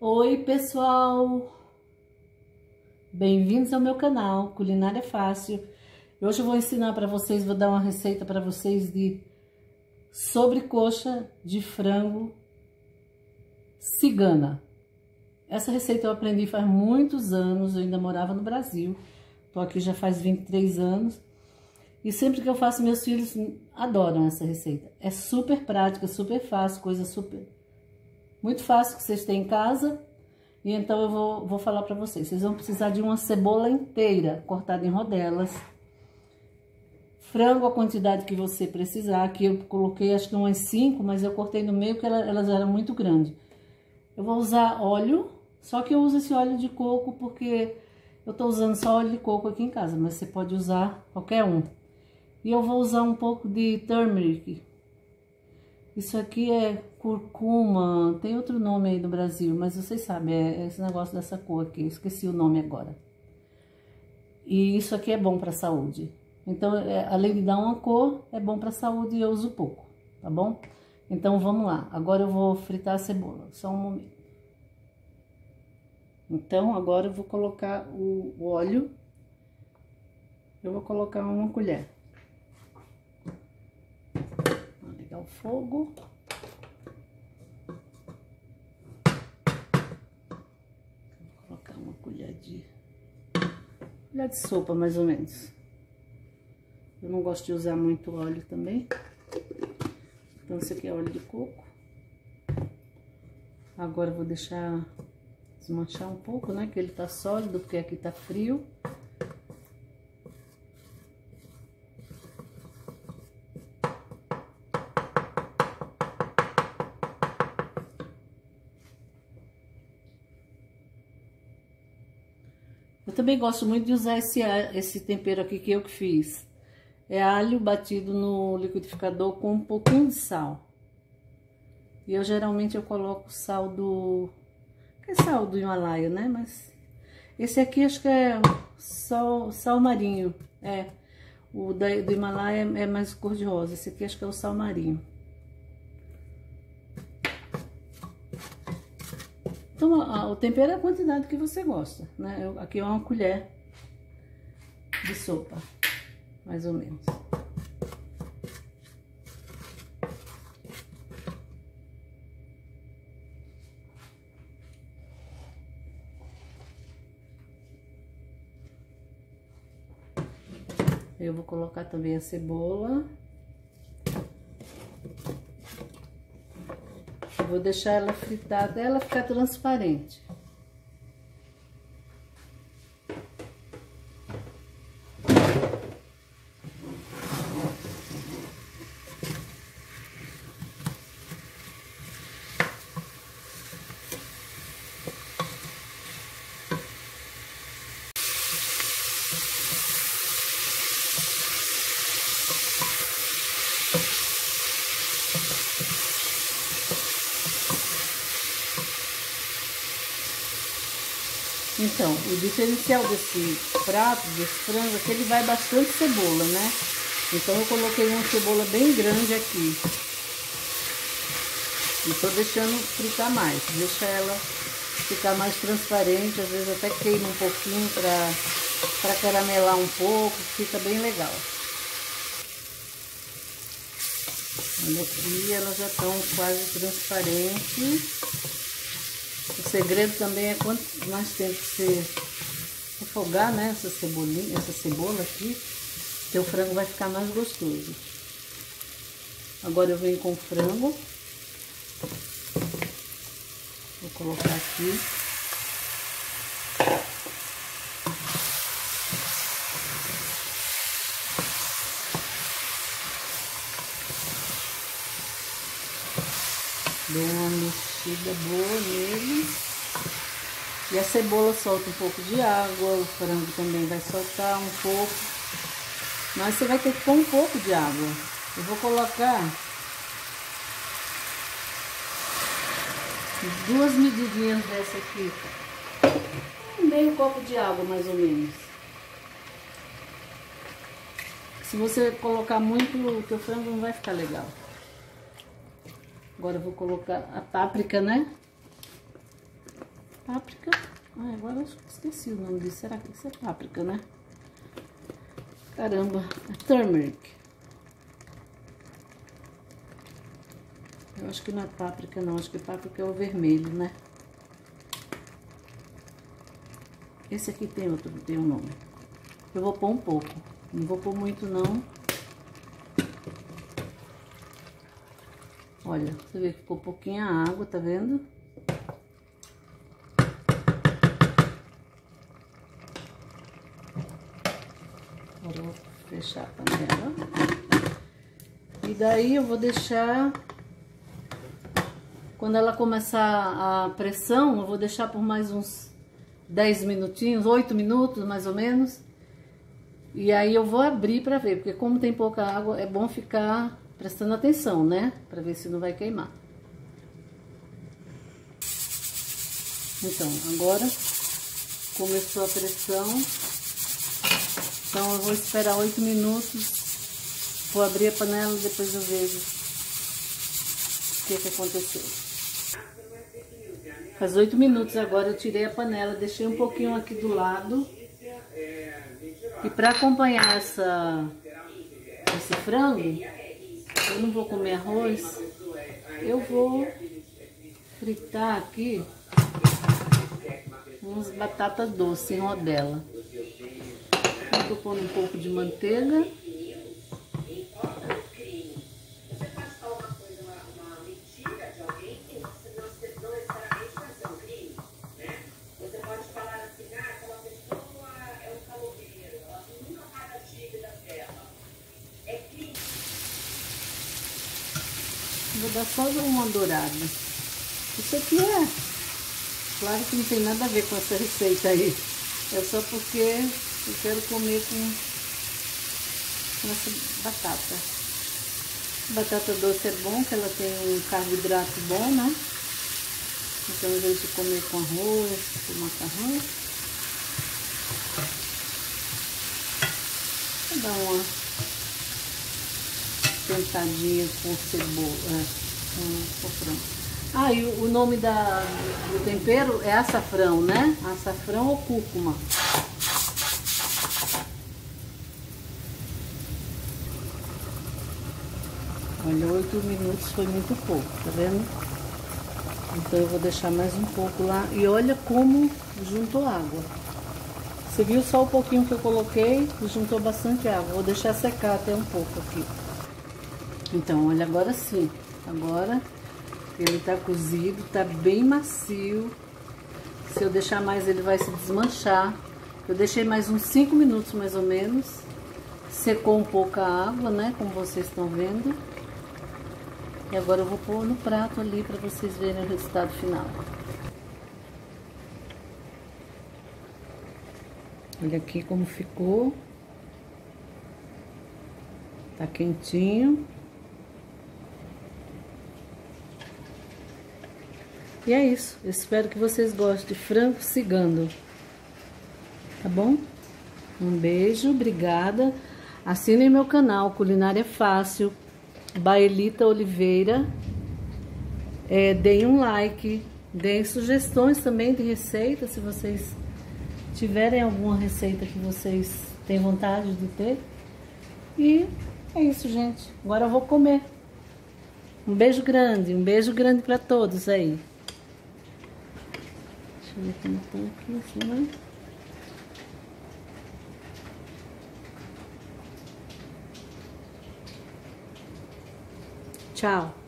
Oi pessoal, bem-vindos ao meu canal Culinária Fácil. Hoje eu vou ensinar para vocês, vou dar uma receita para vocês de sobrecoxa de frango cigana. Essa receita eu aprendi faz muitos anos, eu ainda morava no Brasil, tô aqui já faz 23 anos. E sempre que eu faço, meus filhos adoram essa receita. É super prática, super fácil, coisa super muito fácil que vocês têm em casa. E então eu vou, vou falar para vocês. Vocês vão precisar de uma cebola inteira, cortada em rodelas. Frango, a quantidade que você precisar. Aqui eu coloquei acho que umas 5, mas eu cortei no meio porque elas eram muito grandes. Eu vou usar óleo, só que eu uso esse óleo de coco porque eu tô usando só óleo de coco aqui em casa, mas você pode usar qualquer um. E eu vou usar um pouco de turmeric, isso aqui é curcuma, tem outro nome aí no Brasil, mas vocês sabem, é esse negócio dessa cor aqui, esqueci o nome agora. E isso aqui é bom para a saúde. Então, é, além de dar uma cor, é bom para a saúde e eu uso pouco, tá bom? Então, vamos lá. Agora eu vou fritar a cebola, só um momento. Então, agora eu vou colocar o óleo. Eu vou colocar uma colher. Ligar o fogo. Vou colocar uma colher de, colher de sopa, mais ou menos. Eu não gosto de usar muito óleo também. Então, esse aqui é óleo de coco. Agora, vou deixar desmanchar um pouco, né? Que ele tá sólido, porque aqui tá frio. Eu também gosto muito de usar esse, esse tempero aqui que eu que fiz. É alho batido no liquidificador com um pouquinho de sal. E eu geralmente eu coloco sal do... Que é sal do Himalaia, né? Mas esse aqui acho que é sal, sal marinho. É, o da, do Himalaia é mais cor de rosa. Esse aqui acho que é o sal marinho. Então, a, o tempero é a quantidade que você gosta, né? Eu, aqui é uma colher de sopa, mais ou menos. Eu vou colocar também a cebola. Vou deixar ela fritar até ela ficar transparente. Então, o diferencial desse prato, desse frango, é que ele vai bastante cebola, né? Então, eu coloquei uma cebola bem grande aqui. E tô deixando fritar mais, deixa ela ficar mais transparente, às vezes até queima um pouquinho pra caramelar um pouco, fica bem legal. Olha aqui, elas já estão quase transparentes. Segredo também é quanto mais tempo você refogar, né, essa cebolinha, essa cebola aqui, teu frango vai ficar mais gostoso. Agora eu venho com o frango. Vou colocar aqui. Dou uma mexida boa nele. E a cebola solta um pouco de água, o frango também vai soltar um pouco. Mas você vai ter que pôr um pouco de água. Eu vou colocar duas medidinhas dessa aqui. Meio copo de água, mais ou menos. Se você colocar muito, o teu frango não vai ficar legal. Agora eu vou colocar a páprica, né? Páprica. Ah, agora eu esqueci o nome disso. Será que isso é páprica, né? Caramba, é turmeric. Eu acho que não é páprica, não. Acho que páprica é o vermelho, né? Esse aqui tem outro, tem um nome. Eu vou pôr um pouco. Não vou pôr muito, não. Olha, você vê que ficou pouquinha água, tá vendo? Agora eu vou fechar a panela. E daí eu vou deixar... Quando ela começar a pressão, eu vou deixar por mais uns 10 minutinhos, 8 minutos mais ou menos. E aí eu vou abrir para ver, porque como tem pouca água, é bom ficar prestando atenção, né? Para ver se não vai queimar. Então, agora começou a pressão. Então eu vou esperar 8 minutos. Vou abrir a panela depois eu vejo o que, que aconteceu. Faz oito minutos agora eu tirei a panela, deixei um pouquinho aqui do lado. E para acompanhar essa, esse frango, eu não vou comer arroz, eu vou fritar aqui umas batatas doces em rodela. Estou pondo um pouco de manteiga. Dar só uma dourada. Isso aqui é... Claro que não tem nada a ver com essa receita aí. É só porque eu quero comer com, com essa batata. Batata doce é bom, que ela tem um carboidrato bom, né? Então, invés de comer com arroz, com macarrão, vou dar uma tentadinha com cebola, é, com, frango. Ah, e o, nome da, do tempero é açafrão, né? Açafrão ou cúrcuma. Olha, oito minutos foi muito pouco, tá vendo? Então eu vou deixar mais um pouco lá. E olha como juntou água. Você viu só o pouquinho que eu coloquei juntou bastante água. Vou deixar secar até um pouco aqui. Então, olha, agora sim. Agora ele tá cozido, tá bem macio. Se eu deixar mais, ele vai se desmanchar. Eu deixei mais uns 5 minutos, mais ou menos. Secou um pouco a água, né? Como vocês estão vendo. E agora eu vou pôr no prato ali para vocês verem o resultado final. Olha aqui como ficou. Tá quentinho. E é isso. Eu espero que vocês gostem de frango cigando. Tá bom? Um beijo, obrigada. Assinem meu canal Culinária Fácil, Baelita Oliveira. É, deem um like, deem sugestões também de receita, se vocês tiverem alguma receita que vocês têm vontade de ter. E é isso, gente. Agora eu vou comer. Um beijo grande, um beijo grande para todos aí. Deixa eu ver como aqui em cima. Tchau.